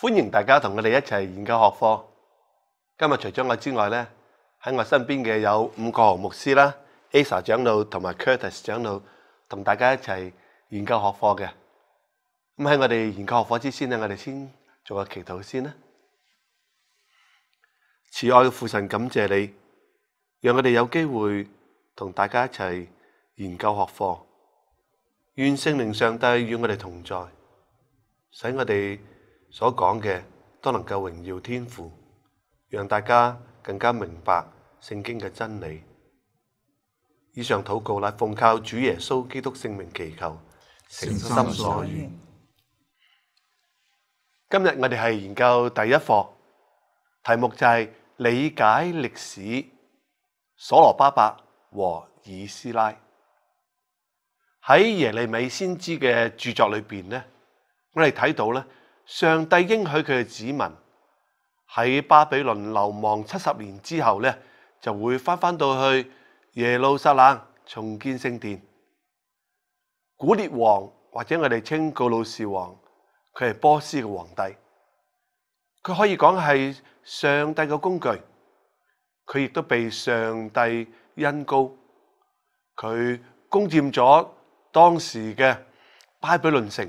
歡迎大家同我哋一齊研究學科。今日除咗我之外咧，喺我身邊嘅有五个牧師啦、Asa 長老同埋 Curtis 長老，同大家一齊研究學科嘅。咁喺我哋研究學科之前咧，我哋先做個祈禱先啦。慈愛嘅父神，感謝你，讓我哋有機會同大家一齊研究學科。願聖靈上帝與我哋同在，使我哋所講嘅都能夠榮耀天父，讓大家更加明白聖經嘅真理。以上禱告乃奉靠主耶穌基督聖名祈求，誠心所願。今日我哋係研究第一課，題目就係理解歷史所羅巴伯和以斯拉。喺耶利米先知嘅著作裏邊咧，我哋睇到咧，上帝應許佢嘅子民喺巴比倫流亡七十年之後咧，就會翻返到去耶路撒冷重建聖殿。古列王或者我哋稱告魯士王，佢係波斯嘅皇帝，佢可以講係上帝嘅工具，佢亦都被上帝恩高，佢攻佔咗當時嘅巴比倫城，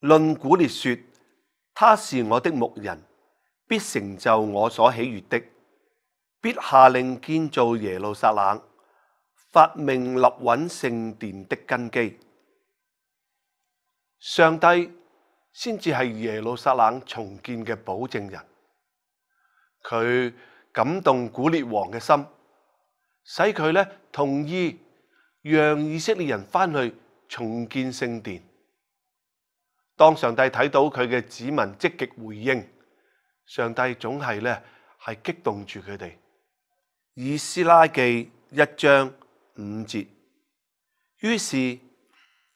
論古列說，他是我的牧人，必成就我所喜悅的，必下令建造耶路撒冷，發命立穩聖殿的根基。上帝先至係耶路撒冷重建嘅保證人，佢感動古列王嘅心，使佢咧同意。讓以色列人翻去重建聖殿。當上帝睇到佢嘅子民積極回應，上帝總係咧係激動住佢哋。以斯拉記一章五節，於是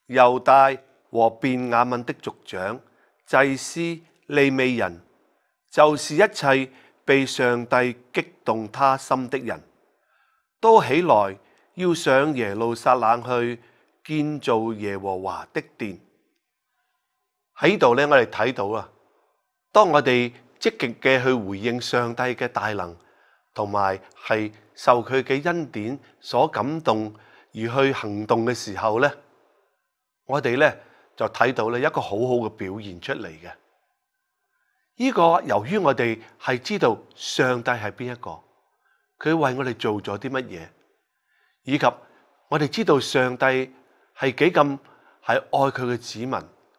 猶大和便雅憫的族長、祭司、利未人，就是一切被上帝激動他心的人都起來。要上耶路撒冷去建造耶和華的殿。喺度咧，我哋睇到啊，當我哋積極嘅去回應上帝嘅大能，同埋係受佢嘅恩典所感動而去行動嘅時候咧，我哋咧就睇到咧一個好好嘅表現出嚟嘅。呢個由於我哋係知道上帝係邊一個，佢為我哋做咗啲乜嘢。以及我哋知道上帝係幾咁係愛佢嘅子民，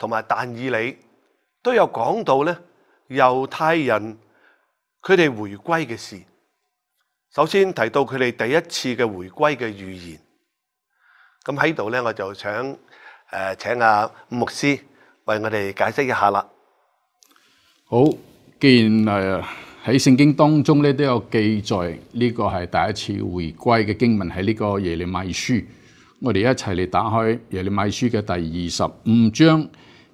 同埋但以理都有講到咧，猶太人佢哋回歸嘅事。首先提到佢哋第一次嘅回歸嘅预言。咁喺度咧，我就想誒請阿牧師為我哋解釋一下啦。好，既然誒喺聖經當中咧都有記載，呢個係第一次回歸嘅經文喺呢個耶利米書。我哋一齊嚟打開耶利米書嘅第二十五章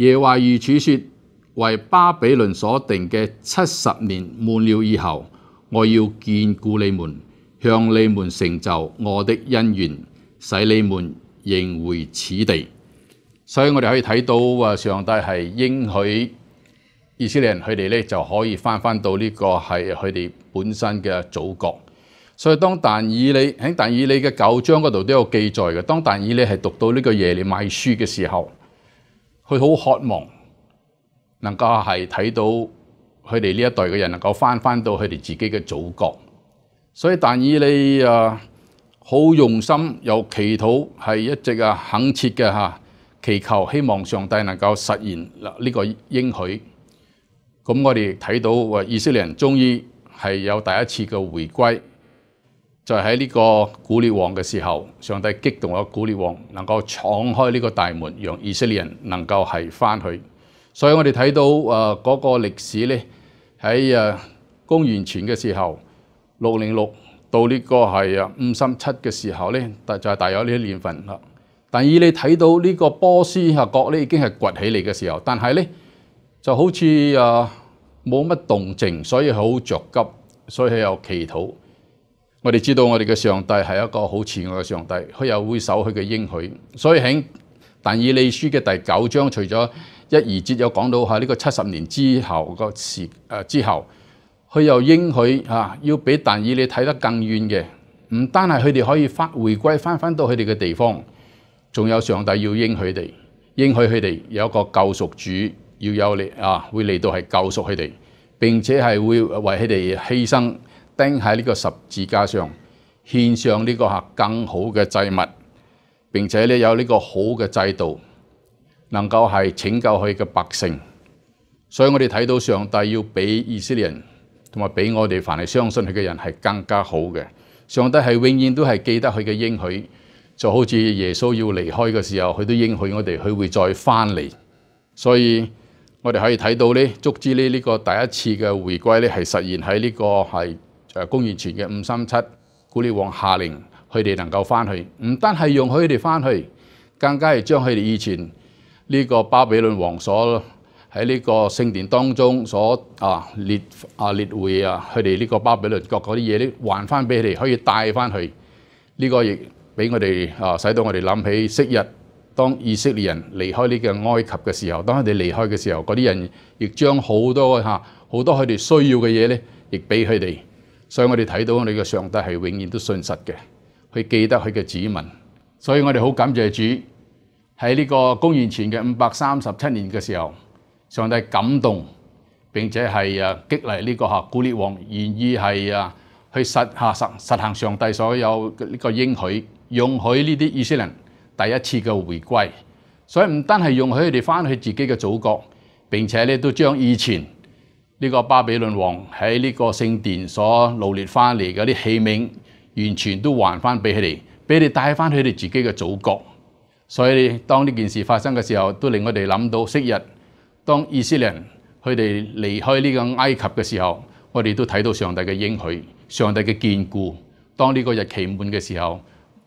耶和華如此說：為巴比倫所定嘅七十年滿了以後，我要眷顧你們，向你們成就我的恩願，使你們迎回此地。所以我哋可以睇到啊，上帝係應許以色列人佢哋咧就可以翻翻到呢個係佢哋本身嘅祖國。所以當但以理喺但以理嘅九章嗰度都有記載嘅，當但以理係讀到呢個耶利米書嘅時候，佢好渴望能夠係睇到佢哋呢一代嘅人能夠翻翻到佢哋自己嘅祖國。所以但以你啊，好用心又祈禱，係一直啊懇切嘅嚇祈求，希望上帝能夠實現呢個應許。咁我哋睇到話以色列人終於係有第一次嘅回歸。就喺呢個古列王嘅時候，上帝激動咗古列王，能夠闖開呢個大門，讓以色列人能夠係翻去。所以我哋睇到誒嗰、呃那個歷史咧，喺誒公元前嘅時候，六零六到呢個係啊五三七嘅時候咧，就係大約呢啲年份啦。但以你睇到呢個波斯國咧已經係崛起嚟嘅時候，但係咧就好似誒冇乜動靜，所以好着急，所以佢有祈禱。我哋知道我哋嘅上帝係一個好慈愛嘅上帝，佢又會守佢嘅應許，所以喺但以理書嘅第九章，除咗一二節有講到喺呢個七十年之後個時誒之後，佢又應許嚇要俾但以理睇得更遠嘅，唔單係佢哋可以翻回歸翻翻到佢哋嘅地方，仲有上帝要應許佢哋，應許佢哋有一個救贖主要有嚟啊，會嚟到係救贖佢哋，並且係會為佢哋犧牲。釘喺呢個十字架上，獻上呢個嚇更好嘅祭物，並且咧有呢個好嘅制度，能夠係拯救佢嘅百姓。所以我哋睇到上帝要俾以色列人同埋俾我哋凡係相信佢嘅人係更加好嘅。上帝係永遠都係記得佢嘅應許，就好似耶穌要離開嘅時候，佢都應許我哋佢會再翻嚟。所以我哋可以睇到咧，足之呢呢個第一次嘅回歸咧係實現喺呢個係。誒公元前嘅五三七，古列王下令佢哋能夠翻去，唔單係容許佢哋翻去，更加係將佢哋以前呢個巴比倫王所喺呢個聖殿當中所啊列啊列會啊，佢哋呢個巴比倫國嗰啲嘢咧還翻俾佢哋，可以帶翻去。呢、個亦俾我哋啊，使到我哋諗起昔日當以色列人離開呢個埃及嘅時候，當佢哋離開嘅時候，嗰啲人亦將好多嚇好多佢哋需要嘅嘢咧，亦俾佢哋。所以我哋睇到我哋嘅上帝係永遠都信實嘅，去記得佢嘅子民。所以我哋好感謝主喺呢個公元前嘅五百三十七年嘅時候，上帝感動並且係啊激勵呢個古列王願意係啊去實下實實行上帝所有呢個應許，容許呢啲以色列人第一次嘅回歸。所以唔單係容許佢哋翻去自己嘅祖國，並且咧都將以前。呢個巴比倫王喺呢個聖殿所擄掠翻嚟嗰啲器皿，完全都還翻俾佢哋，俾佢哋帶翻佢哋自己嘅祖國。所以當呢件事發生嘅時候，都令我哋諗到昔日當以色列人佢哋離開呢個埃及嘅時候，我哋都睇到上帝嘅應許、上帝嘅眷顧。當呢個日期滿嘅時候，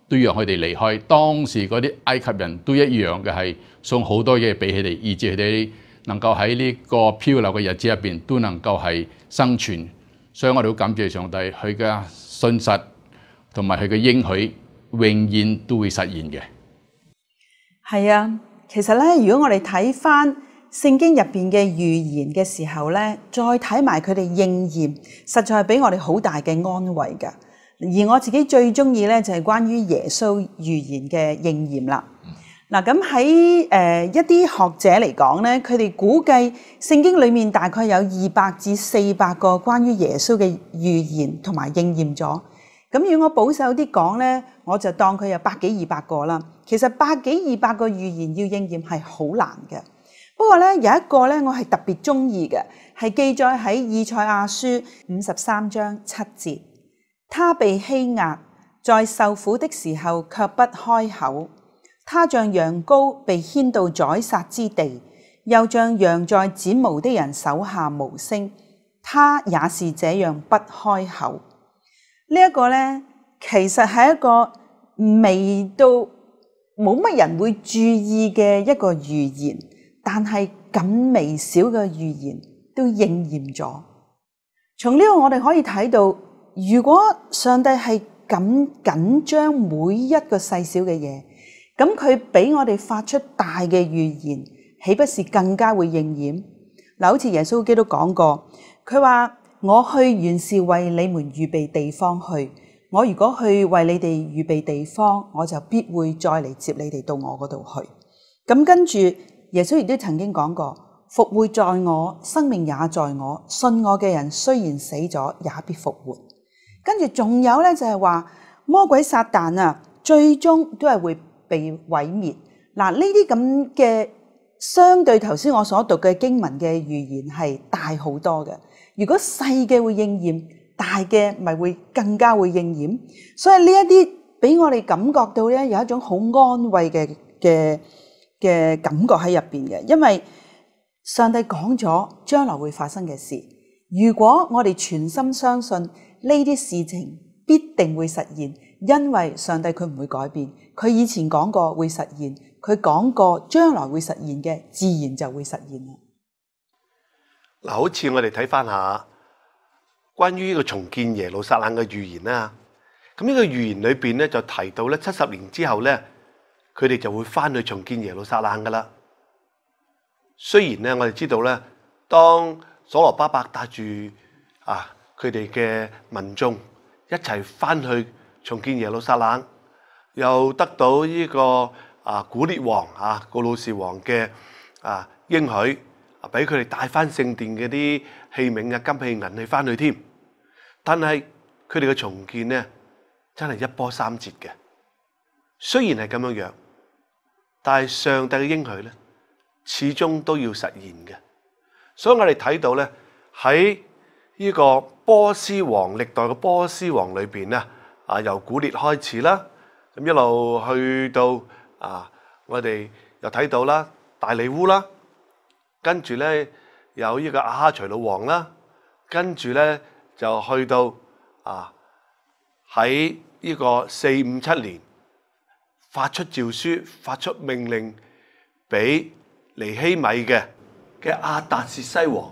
都讓佢哋離開。當時嗰啲埃及人都一樣嘅係送好多嘢俾佢哋，以致佢哋。能夠喺呢個漂流嘅日子入邊都能夠係生存，所以我哋好感謝上帝，佢嘅信實同埋佢嘅應許，永遠都會實現嘅。係啊，其實咧，如果我哋睇翻聖經入邊嘅預言嘅時候咧，再睇埋佢哋應驗，實在係俾我哋好大嘅安慰噶。而我自己最中意咧，就係關於耶穌預言嘅應驗啦。嗱，咁喺誒一啲學者嚟講咧，佢哋估計聖經裡面大概有二百至四百個關於耶穌嘅預言同埋應驗咗。咁如果我保守啲講咧，我就當佢有百幾二百個啦。其實百幾二百個預言要應驗係好難嘅。不過咧，有一個咧，我係特別中意嘅，係記載喺以賽亞書五十三章七節。他被欺壓，在受苦的時候卻不開口。他像羊羔被牵到宰殺之地，又像羊在剪毛的人手下無聲。他也是這樣不開口。呢、一個咧，其實係一個未到冇乜人會注意嘅一個預言，但係咁微小嘅預言都應驗咗。從呢個我哋可以睇到，如果上帝係咁緊張每一個細小嘅嘢，咁佢俾我哋發出大嘅預言，岂不是更加會應驗？嗱，好似耶穌基督講過，佢話：我去原是為你們預備地方去。我如果去為你哋預備地方，我就必會再嚟接你哋到我嗰度去。咁跟住，耶穌亦都曾經講過：復活在我，生命也在我。信我嘅人雖然死咗，也必復活。跟住仲有咧，就係話魔鬼撒旦啊，最終都係會被毀滅。嗱，呢啲咁嘅相對頭先我所讀嘅經文嘅預言係大好多嘅。如果細嘅會應驗，大嘅咪會更加會應驗。所以呢一啲俾我哋感覺到咧，有一種好安慰嘅嘅嘅感覺喺入邊嘅，因為上帝講咗將來會發生嘅事。如果我哋全心相信呢啲事情必定會實現，因為上帝佢唔會改變，佢以前講過會實現，佢講過將來會實現嘅，自然就會實現啦。嗱，好似我哋睇翻下關於呢個重建耶路撒冷嘅預言啦。咁呢個預言裏邊咧就提到咧七十年之後咧，佢哋就會翻去重建耶路撒冷噶啦。雖然咧我哋知道咧，當所羅巴伯帶住啊佢哋嘅民眾一齊翻去重建耶路撒冷，又得到呢個啊古列王啊告魯士王嘅啊應許。俾佢哋帶翻聖殿嘅啲器皿啊、金器銀器翻去添，但係佢哋嘅重建呢，真係一波三折嘅。雖然係咁樣樣，但係上帝嘅應許咧，始終都要實現嘅。所以我哋睇到咧喺呢個波斯王歷代嘅波斯王裏邊咧，啊由古列開始啦，咁一路去到啊我哋又睇到啦大利烏啦。跟住咧有呢個阿哈隨魯王啦，跟住咧就去到啊喺呢個四五七年發出詔書、發出命令俾尼希米嘅嘅亞達薛西王。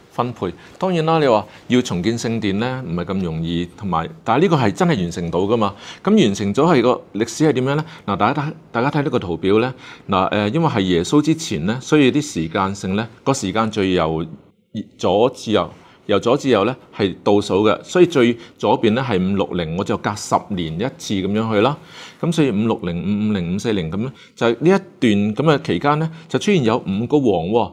分配。當然啦，你話要重建聖殿咧，唔係咁容易，同埋但係呢個係真係完成到噶嘛？咁完成咗係個歷史係點樣咧？嗱，大家睇大家睇呢個圖表咧，嗱誒，因為係耶穌之前咧，所以啲時間性咧個時間最由左至右。由左至右咧係倒數嘅，所以最左邊咧係五六零，我就隔十年一次咁樣去啦。咁所以五六零、五五零、五四零咁咧，就係呢一段咁嘅期間咧，就出現有五個王喎。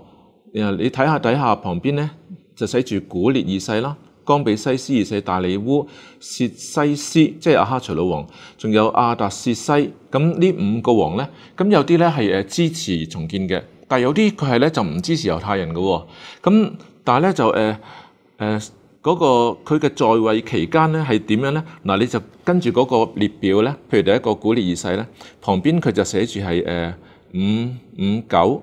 你睇下底下旁邊咧，就寫住古列二世啦、剛比西斯二世、大利烏、薛西斯，即係阿哈隨魯王，仲有亞達薛西。咁呢五個王咧，咁有啲咧係誒支持重建嘅，但係有啲佢係咧就唔支持猶太人嘅喎。咁但係咧就誒。誒嗰、個佢嘅在位期間咧係點樣咧？嗱，你就跟住嗰個列表咧，譬如第一個古列二世咧，旁邊佢就寫住係誒五五九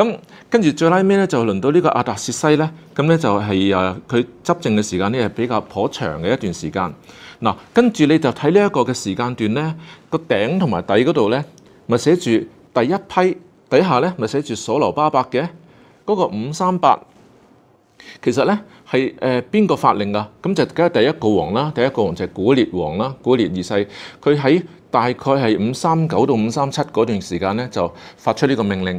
咁跟住最拉尾咧，就輪到呢個亞達薛西咧，咁咧就係誒佢執政嘅時間咧係比較頗長嘅一段時間。嗱，跟住你就睇呢一個嘅時間段咧，個頂同埋底嗰度咧，咪寫住第一批底下咧，咪寫住所羅巴伯嘅嗰個五三八其實咧係誒邊個發令啊？咁就梗係第一個王啦，第一個王就係古列王啦，古列二世，佢喺大概係五三九到五三七嗰段時間咧，就發出呢個命令。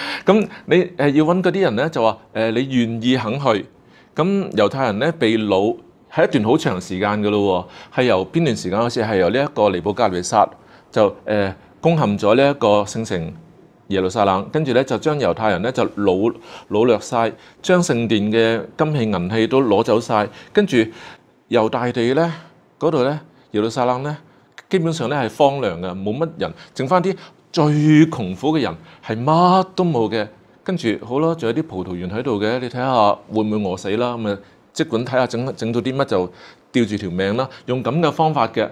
咁你誒要揾嗰啲人咧，就話誒你願意肯去。咁猶太人咧被掳係一段好長時間噶咯喎，係由邊段時間開始？係由呢一個尼布甲尼撒就誒、攻陷咗呢一個聖城。耶路撒冷，跟住咧就將猶太人咧就掳掳掠晒，將聖殿嘅金器銀器都攞走晒。跟住猶大地咧嗰度咧耶路撒冷咧基本上咧係荒涼嘅，冇乜人，剩翻啲最窮苦嘅人係乜都冇嘅。跟住好啦，仲有啲葡萄園喺度嘅，你睇下會唔會餓死啦？咁啊，即管睇下整整到啲乜就吊住條命啦，用咁嘅方法嘅。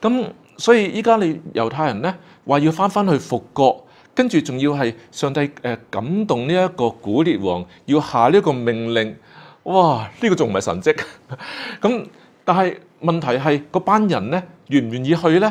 咁所以依家你猶太人咧話要翻翻去復國。跟住仲要係上帝誒感動呢一個古列王，要下呢個命令，哇！呢個仲唔係神蹟？咁但係問題係嗰班人咧願唔願意去咧？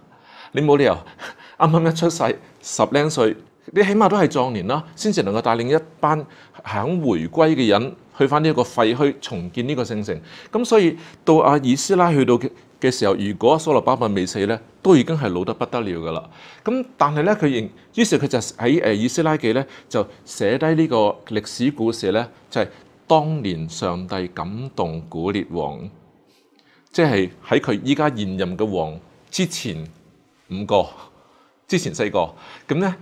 你冇理由 啱啱一出世十零歲，你起碼都係壯年啦，先至能夠帶領一班肯回歸嘅人去翻呢一個廢墟重建呢個聖城。咁所以到阿以斯拉去到嘅時候，如果所羅巴伯未死咧，都已經係老得不得了噶啦。咁但係咧，佢仍於是佢就喺誒以斯拉記咧，就寫低呢個歷史故事咧，就係、是、當年上帝感動古列王，即係喺佢依家現任嘅王之前五個，之前四個。咁咧，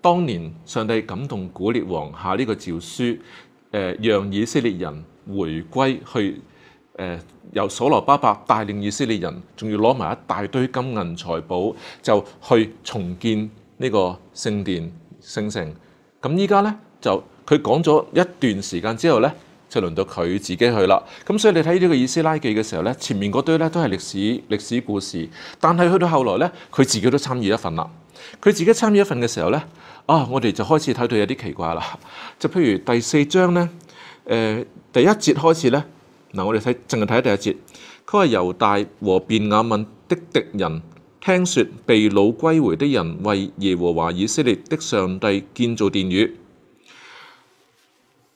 當年上帝感動古列王下呢個詔書，誒、呃，讓以色列人回歸去。誒由所羅巴伯帶領以色列人，仲要攞埋一大堆金銀財寶，就去重建呢個聖殿聖城。咁依家咧就佢講咗一段時間之後咧，就輪到佢自己去啦。咁所以你睇呢個以斯拉記嘅時候咧，前面嗰堆咧都係歷史歷史故事，但係去到後來咧，佢自己都參與一份啦。佢自己參與一份嘅時候咧，啊，我哋就開始睇到有啲奇怪啦。就譬如第四章咧，誒、第一節開始咧。嗱，我哋睇，淨係睇第一節。佢話猶大和便雅憫的敵人，聽說被擄歸回的人為耶和華以色列的上帝建造殿宇。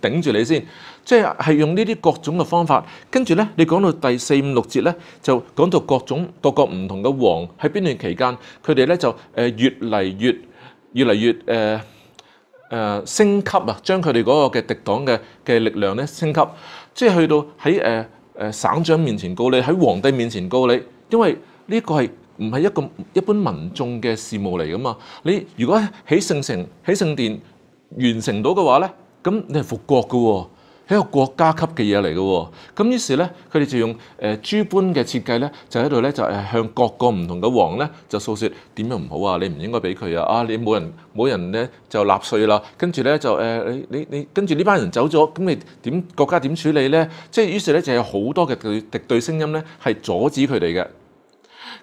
頂住你先。即係係用呢啲各種嘅方法。跟住咧，你講到第四五六節咧，就講到各種各個唔同嘅王喺邊段期間，佢哋咧就誒越嚟越越嚟越誒誒升級啊，將佢哋嗰個嘅敵黨嘅嘅力量咧升級，即係去到喺誒誒省長面前告你，喺皇帝面前告你，因為呢個係唔係一個一般民眾嘅事務嚟噶嘛？你如果喺聖城、喺聖殿完成到嘅話咧，咁你係復國嘅喎。係一個國家級嘅嘢嚟嘅喎，咁於是咧，佢哋就用誒諸般嘅設計咧，就喺度咧就誒向各個唔同嘅王咧就訴説點樣唔好啊，你唔應該俾佢啊，啊你冇人冇人咧就納稅啦，跟住咧就誒、你你你跟住呢班人走咗，咁你點國家點處理咧？即係於是咧就有好多嘅對敵對聲音咧係阻止佢哋嘅。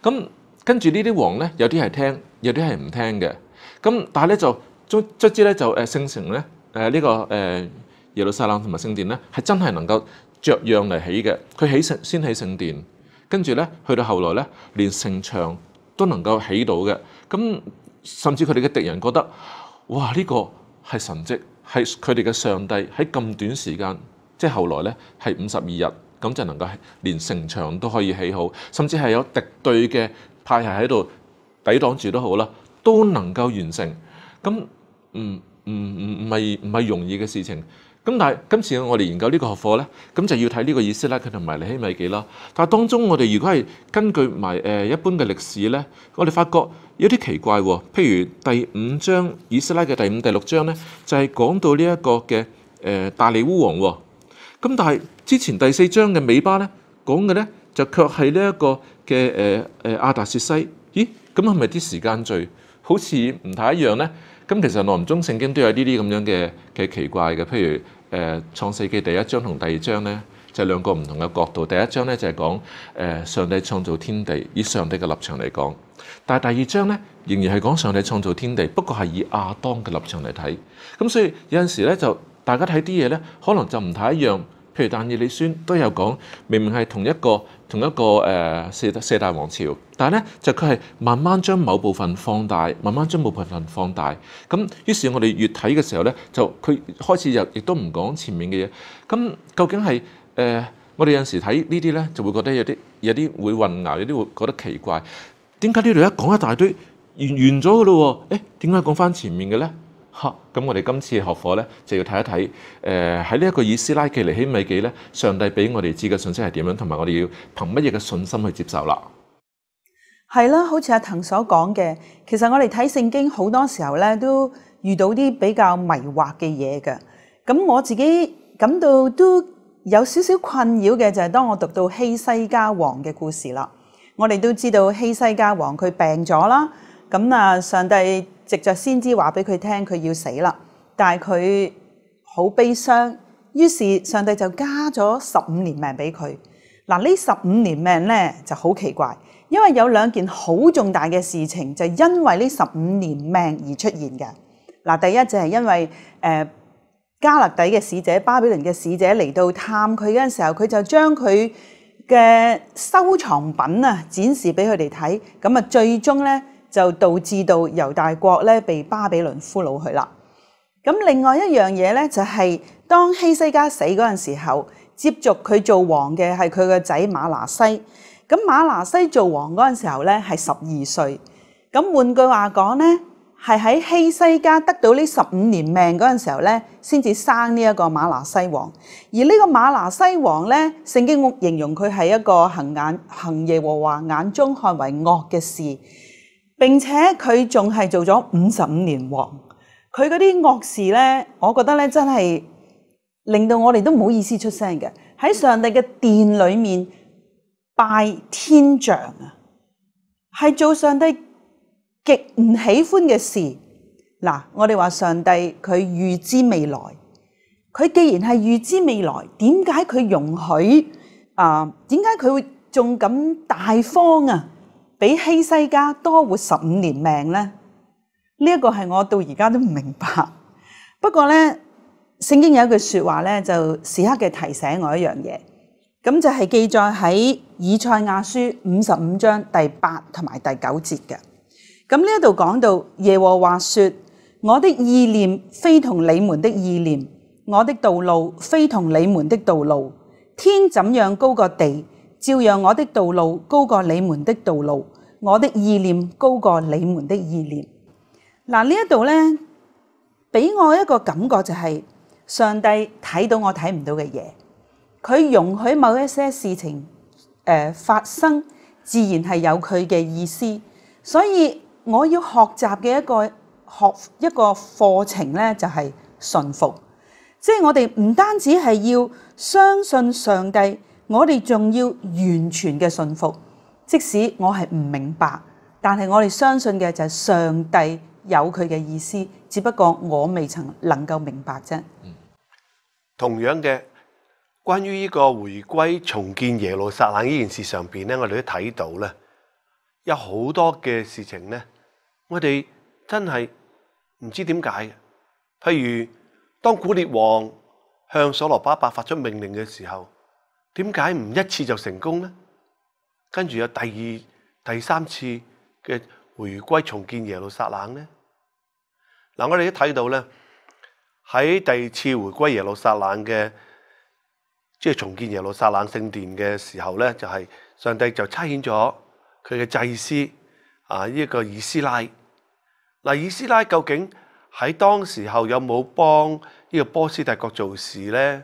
咁跟住呢啲王咧，有啲係聽，有啲係唔聽嘅。咁但係咧就卒卒之咧就誒聖城咧誒呢個誒。耶路撒冷同埋聖殿咧，係真係能夠着樣嚟起嘅。佢起聖先起聖殿，跟住咧去到後來咧，連城牆都能夠起到嘅。咁甚至佢哋嘅敵人覺得，哇！呢個係神蹟，係佢哋嘅上帝喺咁短時間，即係後來咧係五十二日，咁就能夠連城牆都可以起好，甚至係有敵對嘅派系喺度抵擋住都好啦，都能夠完成。咁嗯唔唔唔係唔係容易嘅事情。咁但係今次我哋研究呢個學課咧，咁就要睇呢個以斯拉佢同埋尼希米記啦。但係當中我哋如果係根據埋誒一般嘅歷史咧，我哋發覺有啲奇怪喎。譬如第五章以斯拉嘅第五、第六章咧，就係講到呢一個嘅誒大利烏王喎。咁但係之前第四章嘅尾巴咧講嘅咧，就卻係呢一個嘅誒誒亞達薛西。咦？咁係咪啲時間序好似唔太一樣咧？咁其實內中聖經都有呢啲咁樣嘅嘅奇怪嘅，譬如誒、創世記第一章同第二章咧，就、兩個唔同嘅角度。第一章咧就係、講誒、上帝創造天地，以上帝嘅立場嚟講；但係第二章咧仍然係講上帝創造天地，不過係以亞當嘅立場嚟睇。咁所以有陣時咧就大家睇啲嘢咧，可能就唔太一樣。譬如但以理書都有講，明明係同一個同一個誒、呃、四四大王朝，但係咧就佢係慢慢將某部分放大，慢慢將某部分放大。咁於是我哋越睇嘅時候咧，就佢開始又亦都唔講前面嘅嘢。咁究竟係誒、我哋有陣時睇呢啲咧，就會覺得有啲有啲會混淆，有啲會覺得奇怪。點解呢度一講一大堆完完咗嘅咯？誒點解講翻前面嘅咧？嚇！咁我哋今次學課咧就要睇一睇，誒喺呢一個以斯拉記尼希米記咧，上帝俾我哋知嘅信息係點樣，同埋我哋要憑乜嘢嘅信心去接受啦？係啦，好似阿騰所講嘅，其實我哋睇聖經好多時候咧都遇到啲比較迷惑嘅嘢嘅。咁我自己感到都有少少困擾嘅，就係當我讀到希西家王嘅故事啦。我哋都知道希西家王佢病咗啦，咁啊上帝。藉着先知話俾佢聽，佢要死啦，但係佢好悲傷，於是上帝就加咗十五年命俾佢。嗱，呢十五年命咧就好奇怪，因為有兩件好重大嘅事情，就因為呢十五年命而出現嘅。嗱，第一就係因為誒加勒底嘅使者、巴比倫嘅使者嚟到探佢嗰陣時候，佢就將佢嘅收藏品啊展示俾佢哋睇，咁啊最終咧。就導致到猶大國咧被巴比倫俘虜去啦。咁另外一樣嘢咧，就係當希西家死嗰陣時候，接續佢做王嘅係佢個仔馬拿西。咁馬拿西做王嗰陣時候咧，係十二歲。咁換句話講咧，係喺希西家得到呢十五年命嗰陣時候咧，先至生呢一個馬拿西王。而呢個馬拿西王咧，聖經形容佢係一個行眼行耶和華眼中看為惡嘅事。並且佢仲係做咗五十五年王，佢嗰啲惡事咧，我覺得咧真係令到我哋都唔好意思出聲嘅。喺上帝嘅殿裏面拜天象啊，係做上帝極唔喜歡嘅事。嗱，我哋話上帝佢預知未來，佢既然係預知未來，點解佢容許啊？點解佢會仲咁大方啊？比希西家多活十五年命咧，呢、一个系我到而家都唔明白。不过咧，圣经有一句说话咧，就时刻嘅提醒我一样嘢，咁就系记载喺以赛亚书五十五章第八同埋第九节嘅。咁呢一度讲到耶和华说：我的意念非同你们的意念，我的道路非同你们的道路。天怎样高过地，照樣我的道路高過你們的道路。我的意念高過你們的意念。嗱，呢一度咧，俾我一個感覺就係、上帝睇到我睇唔到嘅嘢，佢容許某一些事情诶、呃、發生，自然係有佢嘅意思。所以我要學習嘅一個學一個課程咧，就係、信服。即係我哋唔單止係要相信上帝，我哋仲要完全嘅信服。即使我系唔明白，但系我哋相信嘅就系上帝有佢嘅意思，只不过我未曾能够明白啫。同样嘅，关于呢个回归重建耶路撒冷呢件事上边咧，我哋都睇到咧，有好多嘅事情咧，我哋真系唔知点解嘅。譬如当古列王向所罗巴伯发出命令嘅时候，點解唔一次就成功呢？跟住有第二、第三次嘅回歸重建耶路撒冷呢？嗱，我哋都睇到咧，喺第二次回歸耶路撒冷嘅，即係重建耶路撒冷聖殿嘅時候咧，就係、上帝就差遣咗佢嘅祭司啊，呢、一個以斯拉。嗱，以斯拉究竟喺當時候有冇幫呢個波斯帝國做事咧？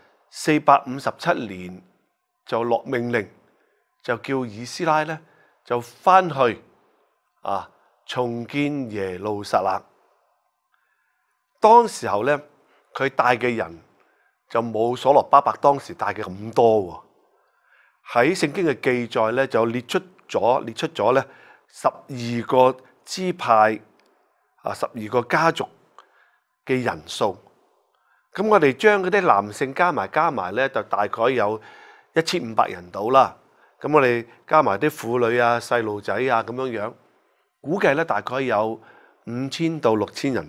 四百五十七年就落命令，就叫以斯拉咧就翻去啊重建耶路撒冷。当时候咧，佢带嘅人就冇所罗巴伯当时带嘅咁多喎。喺圣经嘅记载咧，就列出咗列出咗咧十二个支派啊，十二个家族嘅人数。咁我哋將嗰啲男性加埋加埋咧，就大概有一千五百人到啦。咁我哋加埋啲婦女啊、細路仔啊咁樣樣，估計咧大概有五千到六千人，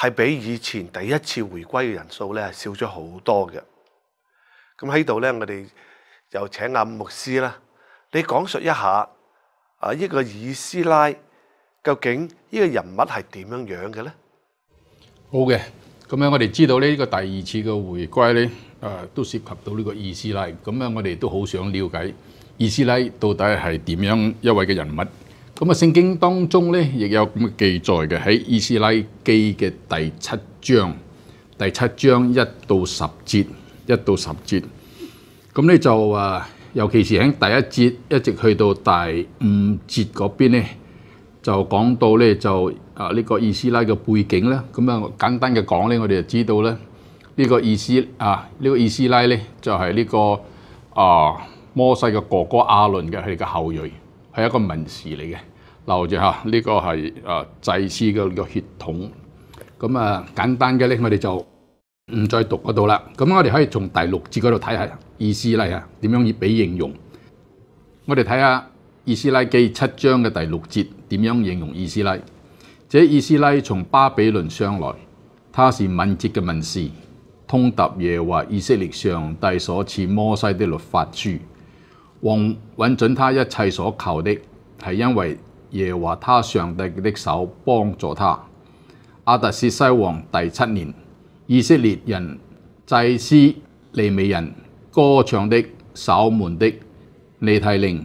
係比以前第一次回歸嘅人數咧少咗好多嘅。咁喺度咧，我哋又請阿牧師啦，你講述一下啊，呢個以斯拉究竟呢個人物係點樣樣嘅咧？好嘅，咁樣我哋知道呢個第二次嘅回歸咧，誒、都涉及到呢個以斯拉，咁樣我哋都好想了解以斯拉到底係點樣一位嘅人物。咁啊，聖經當中咧亦有咁嘅記載嘅，喺以斯拉記嘅第七章，第七章一到十節，一到十節。咁咧就啊，尤其是喺第一節一直去到第五節嗰邊咧，就講到咧就啊呢個伊斯拉嘅背景咧。咁啊簡單嘅講咧，我哋就知道咧，呢個伊斯啊呢個伊斯拉咧就係呢個啊摩西嘅哥哥亞倫嘅佢哋嘅後裔，係一個文士嚟嘅，留住嚇呢個係啊祭司嘅個血統。咁啊簡單嘅咧，我哋就唔再讀嗰度啦。咁我哋可以從第六節嗰度睇下伊斯拉啊點樣以俾形容。我哋睇下以斯拉記七章嘅第六節點樣形容以斯拉。這以斯拉從巴比倫上來，他是敏捷嘅文士，通達耶和華以色列上帝所賜摩西的律法書。王允准他一切所求的，係因為耶和華他上帝的手幫助他。亞達薛西王第七年，以色列人祭司、利美人、歌唱的、守門的、利提寧，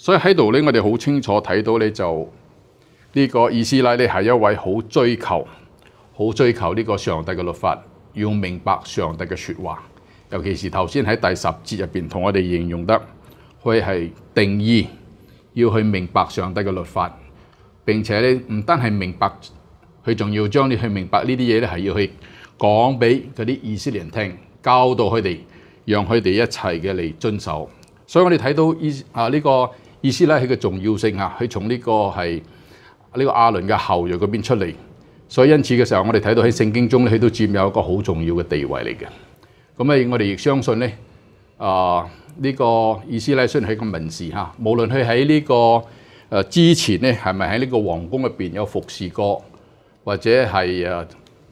所以喺度咧，我哋好清楚睇到咧，就呢個以斯拉咧係一位好追求、好追求呢個上帝嘅律法，要明白上帝嘅説話。尤其是頭先喺第十節入邊同我哋形容得，佢係定義要去明白上帝嘅律法，並且咧唔單係明白，佢仲要將你去明白呢啲嘢咧係要去講俾嗰啲以色列人聽，教導佢哋，讓佢哋一齊嘅嚟遵守。所以我哋睇到以啊呢個以斯拉佢嘅重要性啊，佢從呢個係呢個亞倫嘅後裔嗰邊出嚟，所以因此嘅時候，我哋睇到喺聖經中咧，佢都佔有一個好重要嘅地位嚟嘅。咁咧，我哋亦相信咧，啊呢個伊斯拉雖然係個文士嚇，無論佢喺呢個誒之前咧，係咪喺呢個皇宮入邊有服侍過，或者係誒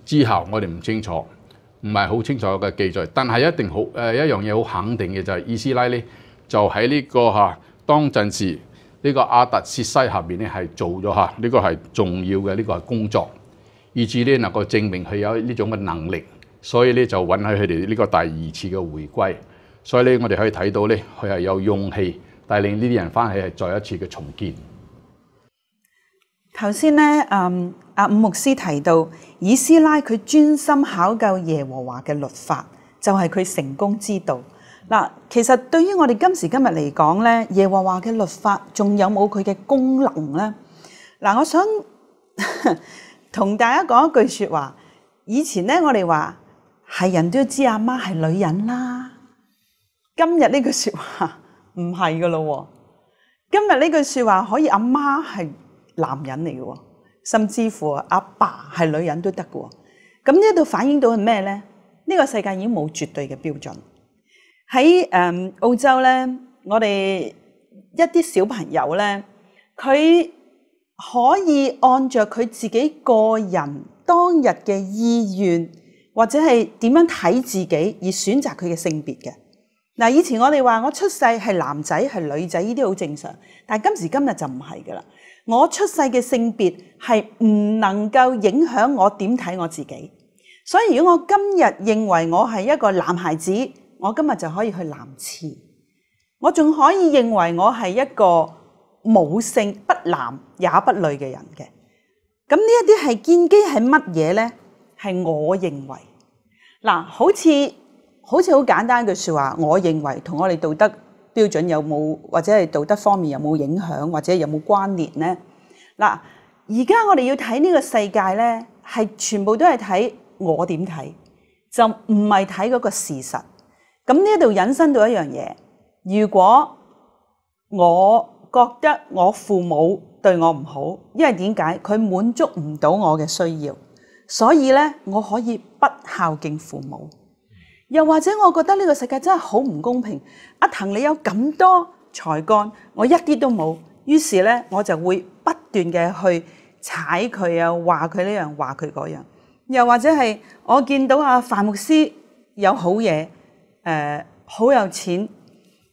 之後，我哋唔清楚，唔係好清楚嘅記載。但係一定好誒一樣嘢好肯定嘅就係伊斯拉咧，就喺呢個嚇當陣時呢個亞達切西下邊咧係做咗嚇呢個係重要嘅呢個係工作，以至咧能夠證明佢有呢種嘅能力，所以咧就允許佢哋呢個第二次嘅回歸。所以咧，我哋可以睇到咧，佢係有勇氣帶領呢啲人翻去係再一次嘅重建。頭先咧，嗯，阿伍牧師提到以斯拉佢專心考究耶和華嘅律法，就係、佢成功之道。嗱，其實對於我哋今時今日嚟講咧，耶和華嘅律法仲有冇佢嘅功能咧？嗱，我想 同大家講一句説話。以前咧，我哋話係人都知阿媽係女人啦。今日呢句説話唔係噶咯喎。今日呢句説話可以阿媽係男人嚟嘅喎，甚至乎阿爸係女人都得嘅喎。咁呢度反映到係咩咧？呢個世界已經冇絕對嘅標準。喺誒澳洲咧，我哋一啲小朋友咧，佢可以按照佢自己個人當日嘅意願，或者係點樣睇自己而選擇佢嘅性別嘅。嗱，以前我哋話我出世係男仔係女仔，呢啲好正常。但係今時今日就唔係噶啦。我出世嘅性別係唔能夠影響我點睇我自己。所以如果我今日認為我係一個男孩子，我今日就可以去男廁。我仲可以認為我係一個冇性不男也不女嘅人嘅。咁呢一啲係建基係乜嘢咧？係我認為嗱，好似。好似好簡單一句説話，我認為同我哋道德標準有冇或者係道德方面有冇影響，或者有冇關聯呢？嗱，而家我哋要睇呢個世界咧，係全部都係睇我點睇，就唔係睇嗰個事實。咁呢度引申到一樣嘢，如果我覺得我父母對我唔好，因為點解佢滿足唔到我嘅需要，所以咧我可以不孝敬父母。又或者我覺得呢個世界真係好唔公平，阿騰你有咁多才幹，我一啲都冇，於是咧我就會不斷嘅去踩佢啊，話佢呢樣話佢嗰樣。又或者係我見到阿范牧師有好嘢，誒、好有錢，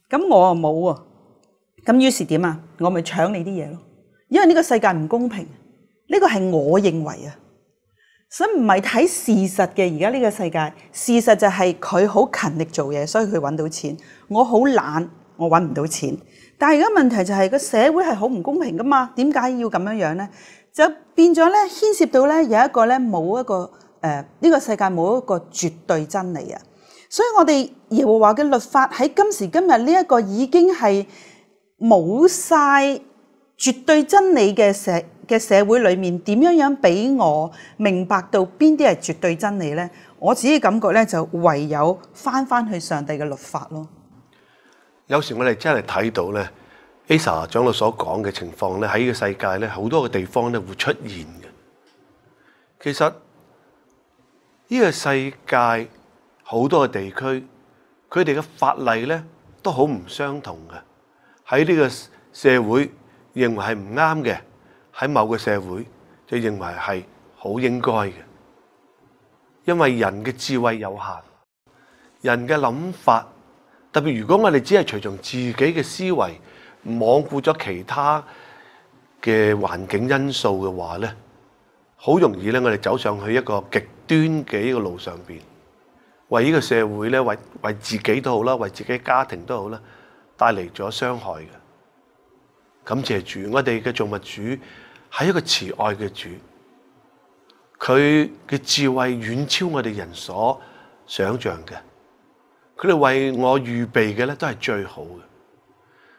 咁我啊冇喎，咁於是點啊？我咪搶你啲嘢咯，因為呢個世界唔公平，呢個係我認為啊。所以唔係睇事實嘅，而家呢個世界事實就係佢好勤力做嘢，所以佢揾到錢。我好懶，我揾唔到錢。但係而家問題就係個社會係好唔公平噶嘛？點解要咁樣樣咧？就變咗咧，牽涉到咧有一個咧冇一個誒呢個世界冇一個絕對真理啊！所以我哋耶和華嘅律法喺今時今日呢一個已經係冇晒絕對真理嘅社嘅社會裏面點樣樣俾我明白到邊啲係絕對真理咧？我自己感覺咧就唯有翻翻去上帝嘅律法咯。有時我哋真係睇到咧，Asa 長老所講嘅情況咧，喺呢個世界咧好多個地方咧會出現嘅。其實呢個世界好多嘅地區，佢哋嘅法例咧都好唔相同嘅。喺呢個社會認為係唔啱嘅。喺某個社會就認為係好應該嘅，因為人嘅智慧有限，人嘅諗法，特別如果我哋只係隨從自己嘅思維，罔顧咗其他嘅環境因素嘅話咧，好容易咧我哋走上去一個極端嘅呢個路上邊，為呢個社會咧，為為自己都好啦，為自己家庭都好啦，帶嚟咗傷害嘅。感謝主，我哋嘅造物主係一個慈愛嘅主，佢嘅智慧遠超我哋人所想象嘅。佢哋為我預備嘅咧都係最好嘅，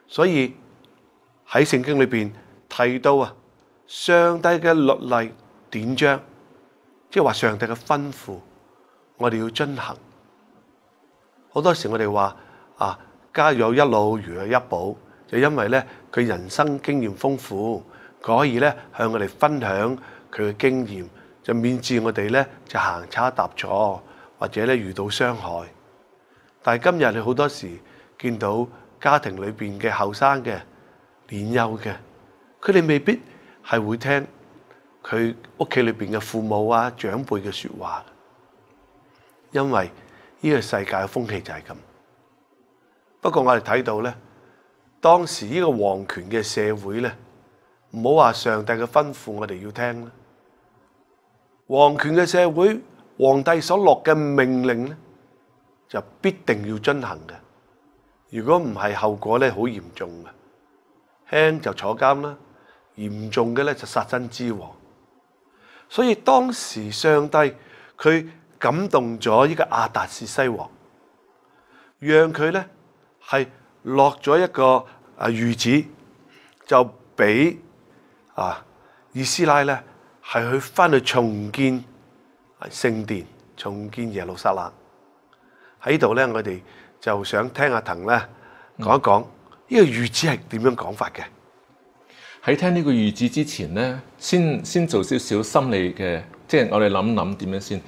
所以喺聖經裏邊提到啊，上帝嘅律例典章，即係話上帝嘅吩咐，我哋要遵行。好多時我哋話啊，家有一老，如有一寶，就因為咧佢人生經驗豐富，佢可以咧向我哋分享佢嘅經驗，就免至我哋咧就行差踏錯，或者咧遇到傷害。但係今日你好多時見到家庭裏邊嘅後生嘅、年幼嘅，佢哋未必係會聽佢屋企裏邊嘅父母啊、長輩嘅説話，因為呢個世界嘅風氣就係咁。不過我哋睇到咧，當時呢個皇權嘅社會咧，唔好話上帝嘅吩咐我哋要聽啦。皇權嘅社會，皇帝所落嘅命令咧，就必定要遵行嘅。如果唔係，後果咧好嚴重嘅，輕就坐監啦，嚴重嘅咧就殺身之禍。所以當時上帝佢感動咗呢個亞達士西王，讓佢咧係落咗一個啊諭旨，就俾啊以斯拉咧係去翻去重建聖殿，重建耶路撒冷。喺度咧，我哋就想聽阿騰咧講一講呢個諭旨係點樣講法嘅。喺聽呢個預旨之前咧，先先做少少心理嘅，即係我哋諗諗點樣先。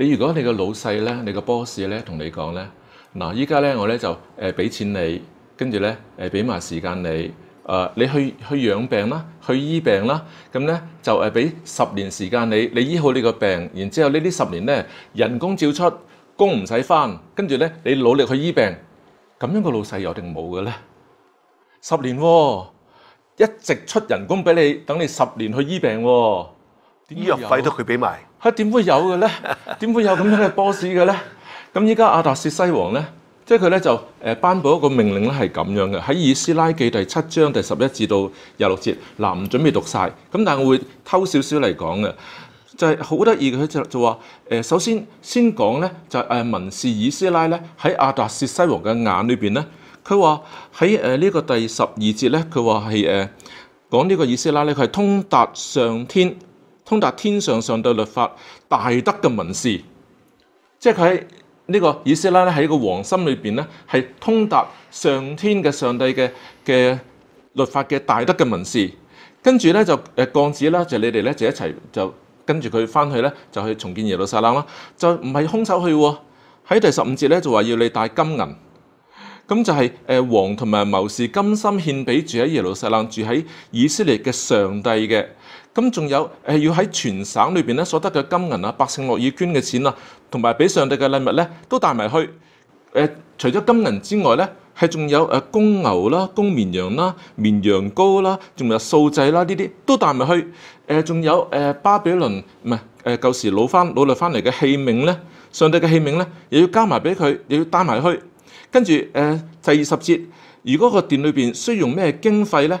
你如果你個老細咧，你個 boss 咧同你講咧，嗱依家咧我咧就誒俾錢你，跟住咧誒俾埋時間你，誒、呃、你去去養病啦，去醫病啦，咁咧就誒俾十年時間你，你醫好你個病，然之後呢啲十年咧人工照出，工唔使返，跟住咧你努力去醫病，咁樣個老細有定冇嘅咧？十年喎、一直出人工俾你，等你十年去醫病喎、點醫藥費都佢俾埋，嚇點會有嘅咧？點會有咁樣嘅 boss 嘅咧？咁依家亞達薛西王咧，即係佢咧就誒頒布一個命令咧係咁樣嘅，喺以斯拉記第七章第十一至到廿六節，嗱唔準備讀晒，咁但係我會偷少少嚟講嘅，就係好得意嘅，佢就就話誒首先先講咧就係誒文士以斯拉咧喺亞達薛西王嘅眼裏邊咧，佢話喺誒呢個第十二節咧，佢話係誒講呢個以斯拉咧，佢係通達上天。通達天上上帝律法大德嘅文士，即係佢喺呢個以色列咧喺個王心裏邊咧，係通達上天嘅上帝嘅嘅律法嘅大德嘅文士。跟住咧就誒降旨啦，就你哋咧就一齊就跟住佢翻去咧，就去重建耶路撒冷啦。就唔係空手去喎，喺第十五節咧就話要你帶金銀。咁就係誒王同埋謀士甘心獻俾住喺耶路撒冷住喺以色列嘅上帝嘅。咁仲有誒要喺全省裏邊咧所得嘅金銀啊，百姓樂意捐嘅錢啊，同埋俾上帝嘅禮物咧，都帶埋去。誒除咗金銀之外咧，係仲有誒公牛啦、公綿羊啦、綿羊羔啦，仲有素祭啦，呢啲都帶埋去。誒仲有誒巴比倫唔係誒舊時攞翻攞嚟翻嚟嘅器皿咧，上帝嘅器皿咧，又要交埋俾佢，又要帶埋去。跟住誒第二十節，如果個殿裏邊需要用咩經費咧？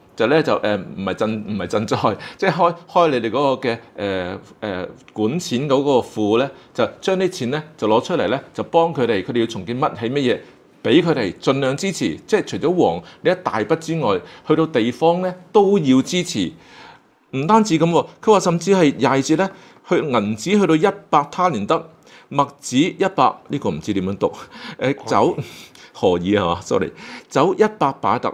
就咧就誒唔係賑唔係賑災，即係開開你哋嗰個嘅誒誒管錢嗰個庫咧，就將啲錢咧就攞出嚟咧，就幫佢哋，佢哋要重建乜起乜嘢，俾佢哋盡量支持。即係除咗王呢一大筆之外，去到地方咧都要支持。唔單止咁喎，佢話甚至係廿二節咧，去銀紙去到一百他連得，麥子一百呢個唔知點樣讀，誒酒 何爾係嘛？sorry，酒一百把特。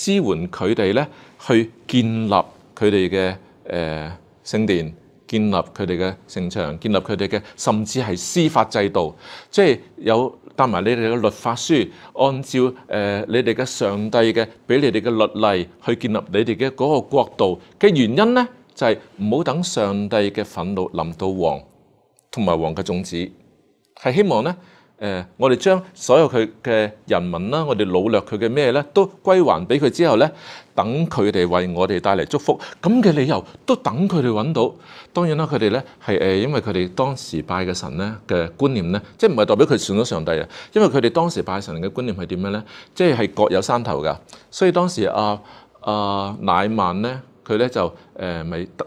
支援佢哋咧，去建立佢哋嘅誒聖殿，建立佢哋嘅城牆，建立佢哋嘅甚至係司法制度，即係有帶埋你哋嘅律法書，按照誒、你哋嘅上帝嘅俾你哋嘅律例去建立你哋嘅嗰個國度嘅原因咧，就係唔好等上帝嘅憤怒臨到王同埋王嘅眾子，係希望咧。誒、我哋將所有佢嘅人民啦，我哋擄掠佢嘅咩咧，都歸還俾佢之後咧，等佢哋為我哋帶嚟祝福。咁嘅理由都等佢哋揾到。當然啦，佢哋咧係誒，因為佢哋當時拜嘅神咧嘅觀念咧，即係唔係代表佢信咗上帝啊？因為佢哋當時拜神嘅觀念係點樣咧？即係係各有山頭㗎。所以當時阿阿乃曼咧，佢咧就誒咪得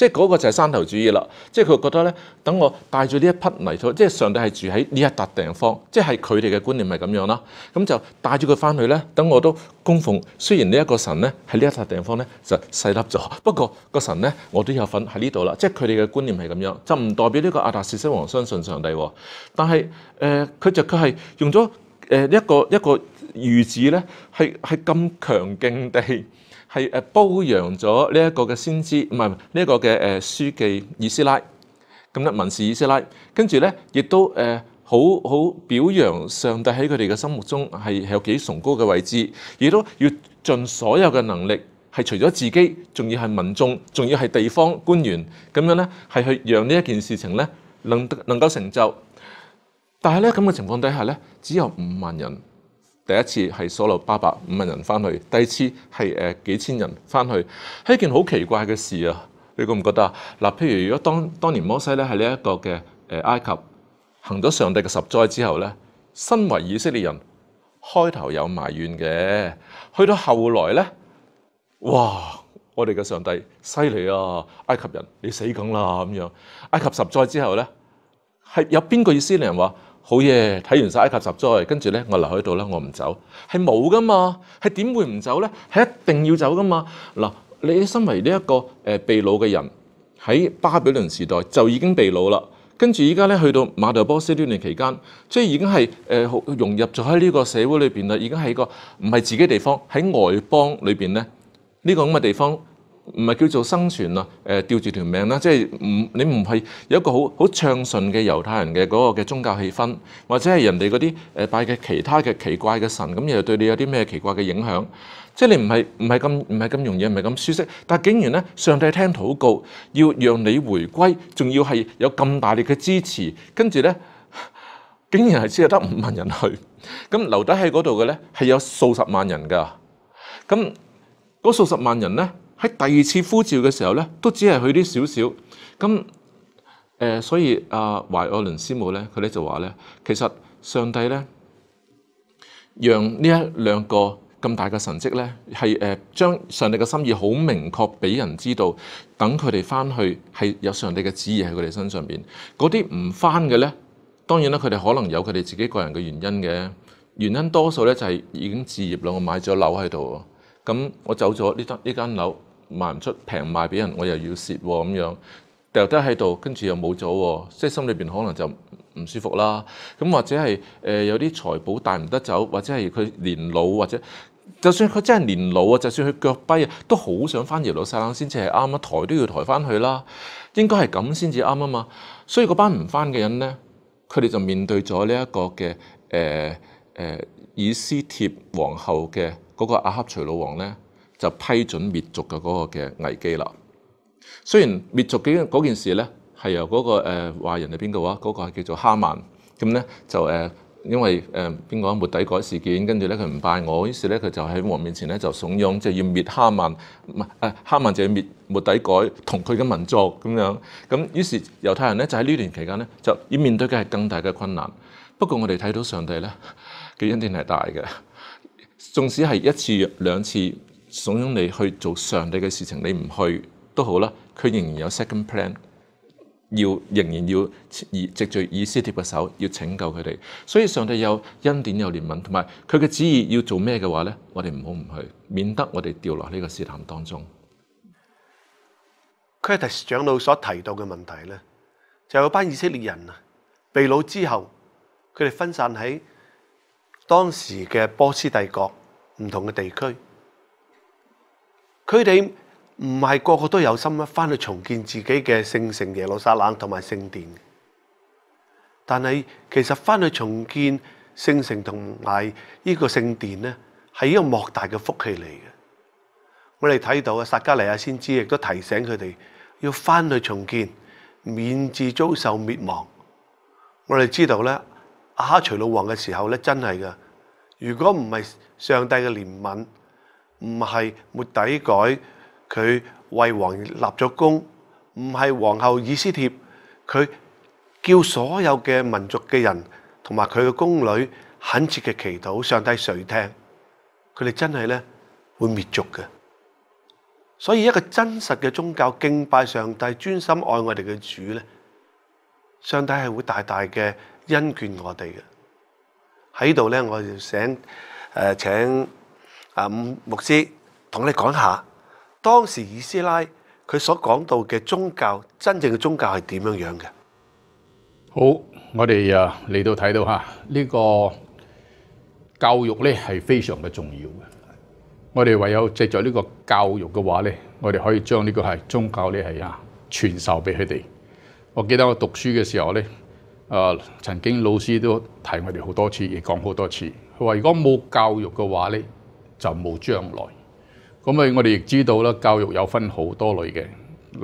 即係嗰個就係山頭主義啦。即係佢覺得咧，等我帶住呢一匹泥土，即係上帝係住喺呢一笪地方，即係佢哋嘅觀念係咁樣啦。咁就帶住佢翻去咧，等我都供奉。雖然呢一個神咧喺呢一笪地方咧就細粒咗，不過個神咧我都有份喺呢度啦。即係佢哋嘅觀念係咁樣，就唔代表呢個亞達士西王相信上帝喎。但係誒，佢、就佢係用咗。誒一個一個諭旨咧，係係咁強勁地係誒褒揚咗呢一個嘅先知，唔係呢一個嘅誒書記以斯拉，咁咧文士以斯拉，跟住咧亦都誒好好表揚上帝喺佢哋嘅心目中係係有幾崇高嘅位置，亦都要盡所有嘅能力，係除咗自己，仲要係民眾，仲要係地方官員，咁樣咧係去讓呢一件事情咧能能夠成就。但係咧咁嘅情況底下咧，只有五萬人。第一次係所羅巴伯五萬人翻去，第二次係誒幾千人翻去，係一件好奇怪嘅事啊！你覺唔覺得啊？嗱，譬如如果當當年摩西咧喺呢一個嘅誒埃及行咗上帝嘅十災之後咧，身為以色列人開頭有埋怨嘅，去到後來咧，哇！我哋嘅上帝犀利啊！埃及人你死梗啦咁樣。埃及十災之後咧，係有邊個以色列人話？好嘢！睇完晒埃及十災，跟住咧我留喺度啦，我唔走，係冇噶嘛，係點會唔走咧？係一定要走噶嘛！嗱，你身為呢一個誒被擄嘅人，喺巴比倫時代就已經被擄啦，跟住依家咧去到馬代波斯呢段期間，即係已經係誒融入咗喺呢個社會裏邊啦，已經係個唔係自己地方，喺外邦裏邊咧呢個咁嘅地方。唔係叫做生存啊！誒吊住條命啦，即係唔你唔係有一個好好暢順嘅猶太人嘅嗰個嘅宗教氣氛，或者係人哋嗰啲誒拜嘅其他嘅奇怪嘅神，咁又對你有啲咩奇怪嘅影響？即係你唔係唔係咁唔係咁容易，唔係咁舒適，但係竟然咧，上帝聽禱告，要讓你回歸，仲要係有咁大力嘅支持，跟住咧，竟然係只係得五萬人去，咁留低喺嗰度嘅咧係有數十萬人㗎，咁嗰數十萬人咧。喺第二次呼召嘅時候咧，都只係去啲少少咁誒、所以阿懷愛倫師母咧，佢咧就話咧，其實上帝咧，讓呢一兩個咁大嘅神蹟咧，係誒將上帝嘅心意好明確俾人知道，等佢哋翻去係有上帝嘅旨意喺佢哋身上邊。嗰啲唔翻嘅咧，當然啦，佢哋可能有佢哋自己個人嘅原因嘅，原因多數咧就係已經置業啦，我買咗樓喺度，咁我走咗呢間呢間樓。賣唔出，平賣俾人，我又要蝕喎咁樣，掉低喺度，跟住又冇咗喎，即係心裏邊可能就唔舒服啦。咁或者係誒、有啲財寶帶唔得走，或者係佢年老，或者就算佢真係年老啊，就算佢腳跛啊，都好想翻耶路撒冷先至係啱啊，抬都要抬翻去啦。應該係咁先至啱啊嘛。所以嗰班唔翻嘅人咧，佢哋就面對咗呢一個嘅誒誒以斯帖皇后嘅嗰個亞哈隨老王咧。就批准滅族嘅嗰個嘅危機啦。雖然滅族嘅嗰件事咧係由嗰、那個誒話、人係邊個話？嗰、那個係叫做哈曼。咁咧就誒、呃、因為誒邊個末底改事件，跟住咧佢唔拜我，於是咧佢就喺王面前咧就慫恿，即係要滅哈曼。唔係誒哈曼就要滅末底改同佢嘅民族咁樣。咁於是猶太人咧就喺呢段期間咧就要面對嘅係更大嘅困難。不過我哋睇到上帝咧嘅恩典係大嘅，縱使係一次兩次。怂恿你去做上帝嘅事情，你唔去都好啦。佢仍然有 second plan，要仍然要以藉住以斯帖嘅手要拯救佢哋。所以上帝有恩典有怜悯，同埋佢嘅旨意要做咩嘅话咧，我哋唔好唔去，免得我哋掉落呢个试探当中。佢係提長老所提到嘅問題咧，就有班以色列人啊，被掳之後，佢哋分散喺當時嘅波斯帝國唔同嘅地區，佢哋唔係個個都有心咧，翻去重建自己嘅聖城耶路撒冷同埋聖殿。但係其實翻去重建聖城同埋呢個聖殿咧，係一個莫大嘅福氣嚟嘅。我哋睇到啊，撒迦利亞先知亦都提醒佢哋要翻去重建，免至遭受滅亡。我哋知道咧，亞哈隨魯王嘅時候咧，真係噶。如果唔係上帝嘅憐憫，唔係末底改佢為王立咗功，唔係皇后以斯帖佢叫所有嘅民族嘅人同埋佢嘅宮女懇切嘅祈禱，上帝垂聽，佢哋真係咧會滅族嘅。所以一個真實嘅宗教敬拜上帝、專心愛我哋嘅主咧，上帝係會大大嘅恩眷我哋嘅。喺度咧，我就想誒、呃、請啊牧師同你講下當時以斯拉佢所講到嘅宗教，真正嘅宗教係點樣樣嘅？好，我哋啊嚟到睇到嚇呢個教育咧係非常嘅重要嘅。我哋唯有藉著呢個教育嘅話咧，我哋可以將呢個係宗教咧係啊傳授俾佢哋。我記得我讀書嘅時候咧，誒、呃、曾經老師都提我哋好多次，亦講好多次。佢話：如果冇教育嘅話咧，就冇將來。咁啊，我哋亦知道啦，教育有分好多類嘅。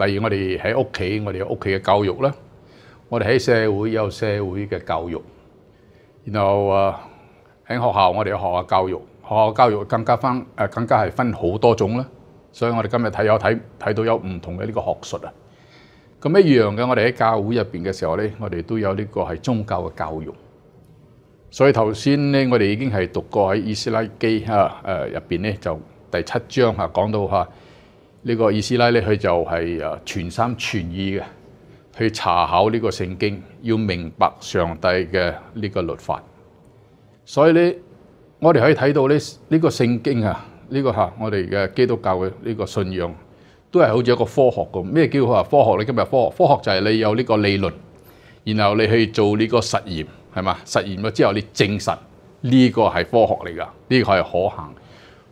例如我哋喺屋企，我哋有屋企嘅教育啦；我哋喺社會有社會嘅教育。然後啊喺學校，我哋有學校教育。學校教育更加分誒，更加係分好多種啦。所以我哋今日睇有睇睇到有唔同嘅呢個學術啊。咁一樣嘅，我哋喺教會入邊嘅時候咧，我哋都有呢個係宗教嘅教育。所以頭先咧，我哋已經係讀過喺《以斯拉記》嚇誒入邊咧，就第七章嚇講到嚇呢個以斯拉咧，佢就係誒全心全意嘅去查考呢個聖經，要明白上帝嘅呢個律法。所以咧。我哋可以睇到呢呢個聖經啊，呢個嚇我哋嘅基督教嘅呢個信仰，都係好似一個科學咁。咩叫話科學咧？今日科學，科學就係你有呢個理論，然後你去做呢個實驗，係嘛？實驗咗之後，你證實呢個係科學嚟㗎，呢個係可行。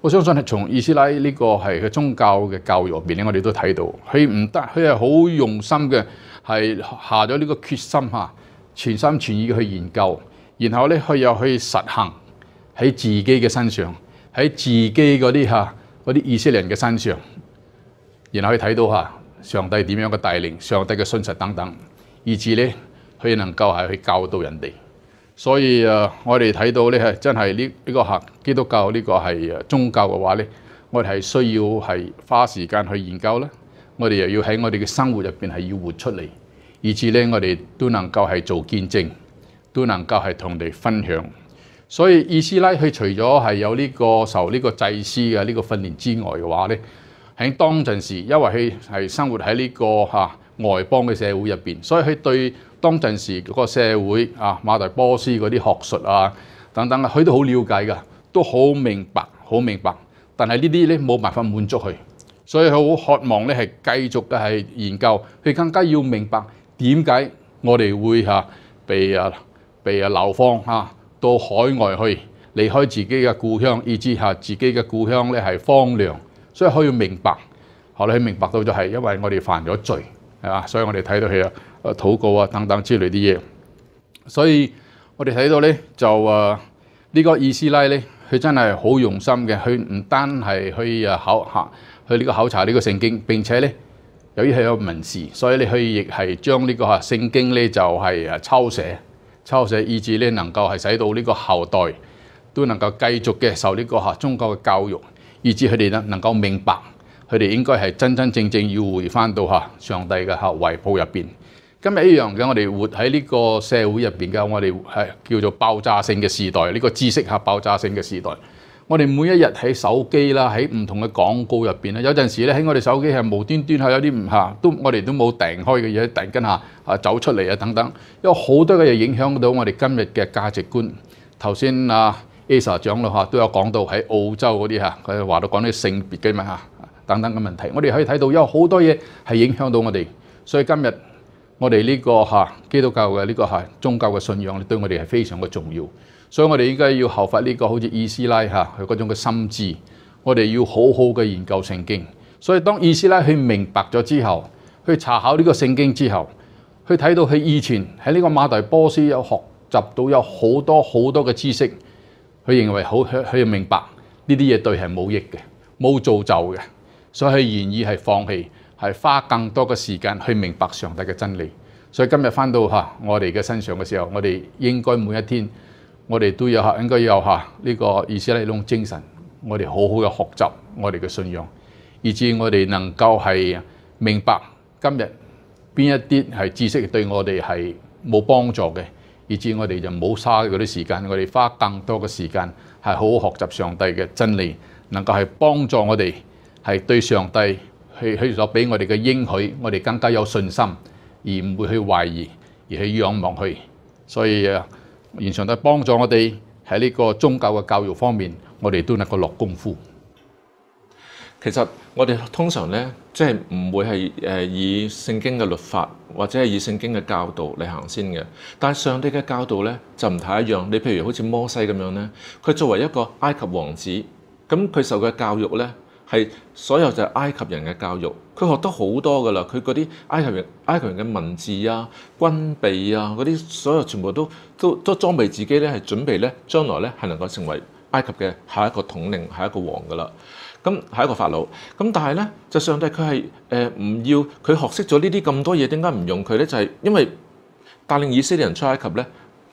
我相信係從伊斯拉呢個係嘅宗教嘅教育入邊咧，我哋都睇到佢唔得，佢係好用心嘅，係下咗呢個決心嚇，全心全意去研究，然後咧佢又去實行。喺自己嘅身上，喺自己嗰啲嚇啲以色列人嘅身上，然後去睇到嚇上帝點樣嘅帶領，上帝嘅信實等等，以至咧佢能夠係去教導人哋。所以誒，我哋睇到咧係真係呢呢個嚇基督教呢個係宗教嘅話咧，我哋係需要係花時間去研究啦。我哋又要喺我哋嘅生活入邊係要活出嚟，以至咧我哋都能夠係做見證，都能夠係同人哋分享。所以伊斯拉佢除咗係有呢個受呢個祭司嘅呢個訓練之外嘅話咧，喺當陣時，因為佢係生活喺呢個嚇外邦嘅社會入邊，所以佢對當陣時嗰個社會啊馬代波斯嗰啲學術啊等等啊，佢都好了解噶，都好明白，好明白。但係呢啲咧冇辦法滿足佢，所以佢好渴望咧係繼續嘅係研究，佢更加要明白點解我哋會嚇被啊被啊流放嚇。到海外去離開自己嘅故鄉，以至下自己嘅故鄉咧係荒涼，所以佢要明白。後來佢明白到就係因為我哋犯咗罪，係嘛？所以我哋睇到佢啊，禱告啊等等之類啲嘢。所以我哋睇到咧就誒呢、個以斯拉咧，佢真係好用心嘅。佢唔單係去啊考下去呢個考察呢個聖經，並且咧由於係有文字，所以你可以亦係將呢個嚇聖經咧就係誒抄寫。抄寫以致咧能夠係使到呢個後代都能夠繼續嘅受呢個嚇宗教嘅教育，以致佢哋咧能夠明白佢哋應該係真真正正要回翻到嚇上帝嘅嚇懷抱入邊。今日一樣嘅，我哋活喺呢個社會入邊嘅，我哋係叫做爆炸性嘅時代，呢個知識嚇爆炸性嘅時代。我哋每一日喺手機啦，喺唔同嘅廣告入邊咧，有陣時咧喺我哋手機係無端端係有啲唔嚇，都我哋都冇訂開嘅嘢，突然間嚇啊走出嚟啊等等，有好多嘅嘢影響到我哋今日嘅價值觀。頭先啊 Asa 長老嚇都有講到喺澳洲嗰啲嚇，佢話到講啲性別嘅問嚇等等嘅問題，我哋可以睇到有好多嘢係影響到我哋。所以今日我哋呢個嚇基督教嘅呢個係宗教嘅信仰，對我哋係非常嘅重要。所以我哋應該要效法呢個好似伊斯拉嚇佢嗰種嘅心智，我哋要好好嘅研究聖經。所以當伊斯拉去明白咗之後，去查考呢個聖經之後，去睇到佢以前喺呢個馬代波斯有學習到有好多好多嘅知識，佢認為好佢佢明白呢啲嘢對係冇益嘅，冇造就嘅，所以佢願意係放棄，係花更多嘅時間去明白上帝嘅真理。所以今日翻到嚇我哋嘅身上嘅時候，我哋應該每一天，我哋都有嚇應該有嚇呢個以斯拉呢種精神，我哋好好嘅學習我哋嘅信仰，以至我哋能夠係明白今日邊一啲係知識對我哋係冇幫助嘅，以至我哋就冇嘥嗰啲時間，我哋花更多嘅時間係好好學習上帝嘅真理，能夠係幫助我哋係對上帝去去所俾我哋嘅應許，我哋更加有信心。而唔會去懷疑，而去仰望佢。所以啊，願上帝幫助我哋喺呢個宗教嘅教育方面，我哋都能夠落功夫。其實我哋通常咧，即係唔會係誒以聖經嘅律法或者係以聖經嘅教導嚟行先嘅。但係上帝嘅教導咧就唔太一樣。你譬如好似摩西咁樣咧，佢作為一個埃及王子，咁佢受嘅教育咧。係所有就係埃及人嘅教育，佢學得好多噶啦。佢嗰啲埃及人、埃及人嘅文字啊、軍備啊嗰啲，所有全部都都都裝備自己咧，係準備咧將來咧係能夠成為埃及嘅下一個統領、下一個王噶啦。咁係一個法老。咁但係咧，就上帝佢係誒唔要佢學識咗呢啲咁多嘢，點解唔用佢咧？就係因為帶領以色列人出埃及咧，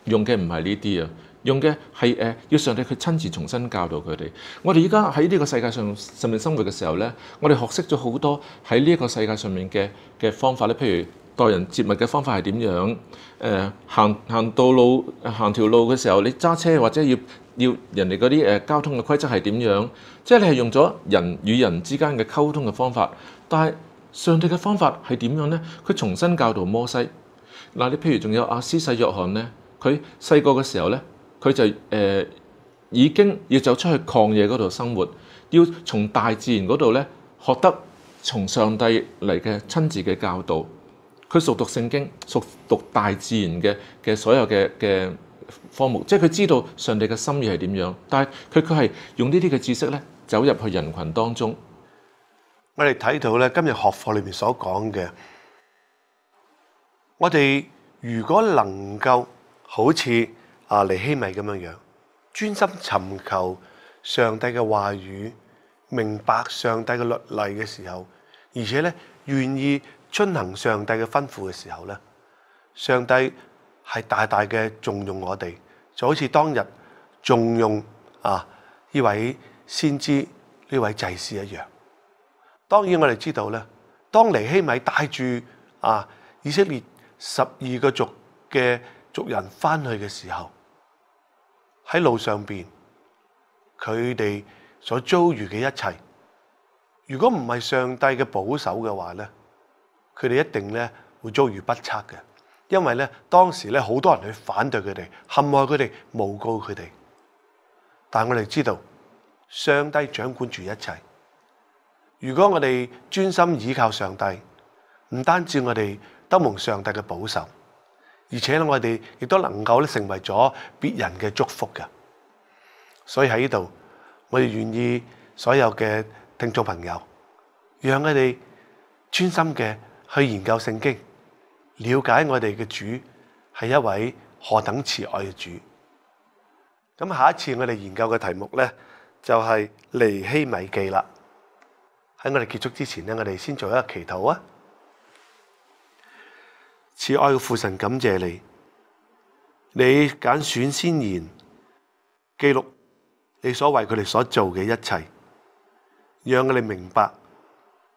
用嘅唔係呢啲啊。用嘅係誒要上帝佢親自重新教導佢哋。我哋依家喺呢個世界上上面生活嘅時候咧，我哋學識咗好多喺呢一個世界上面嘅嘅方法咧。譬如待人接物嘅方法係點樣？誒、行行道路行條路嘅時候，你揸車或者要要人哋嗰啲誒交通嘅規則係點樣？即係你係用咗人與人之間嘅溝通嘅方法。但係上帝嘅方法係點樣咧？佢重新教導摩西。嗱，你譬如仲有阿施洗約翰咧，佢細個嘅時候咧。佢就誒、呃、已經要走出去曠野嗰度生活，要從大自然嗰度咧學得從上帝嚟嘅親自嘅教導。佢熟讀聖經，熟讀大自然嘅嘅所有嘅嘅科目，即係佢知道上帝嘅心意係點樣。但係佢佢係用呢啲嘅知識咧走入去人群當中。我哋睇到咧今日學課裏面所講嘅，我哋如果能夠好似啊，尼希米咁樣樣，專心尋求上帝嘅話語，明白上帝嘅律例嘅時候，而且咧願意遵行上帝嘅吩咐嘅時候咧，上帝係大大嘅重用我哋，就好似當日重用啊呢位先知呢位祭司一樣。當然我哋知道咧，當尼希米帶住啊以色列十二個族嘅族人翻去嘅時候，喺路上邊，佢哋所遭遇嘅一切，如果唔係上帝嘅保守嘅話咧，佢哋一定咧會遭遇不測嘅。因為咧當時咧好多人去反對佢哋，陷害佢哋，诬告佢哋。但我哋知道，上帝掌管住一切。如果我哋專心倚靠上帝，唔單止我哋得蒙上帝嘅保守。而且咧，我哋亦都能夠咧成為咗別人嘅祝福嘅。所以喺呢度，我哋願意所有嘅聽眾朋友，讓佢哋專心嘅去研究聖經，了解我哋嘅主係一位何等慈愛嘅主。咁下一次我哋研究嘅題目咧，就係尼希米記啦。喺我哋結束之前咧，我哋先做一個祈禱啊！慈愛嘅父神，感謝你，你揀選先言，記錄你所为佢哋所做嘅一切，讓佢哋明白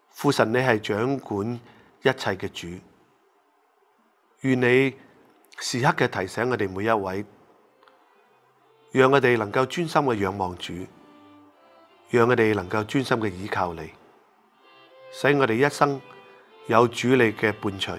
父神你係掌管一切嘅主。願你時刻嘅提醒我哋每一位，讓我哋能夠專心嘅仰望主，讓我哋能夠專心嘅倚靠你，使我哋一生有主你嘅伴隨。